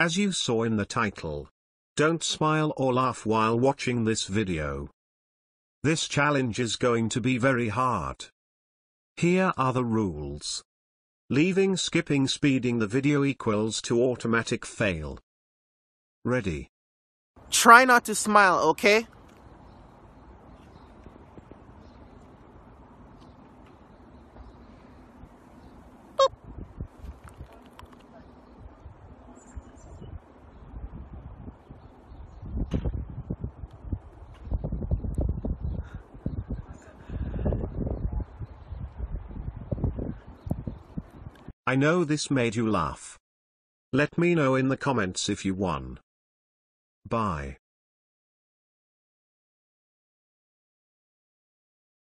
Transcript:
As you saw in the title. Don't smile or laugh while watching this video. This challenge is going to be very hard. Here are the rules. Leaving skipping speeding the video equals to automatic fail. Ready. Try not to smile, okay? I know this made you laugh. Let me know in the comments if you won. Bye.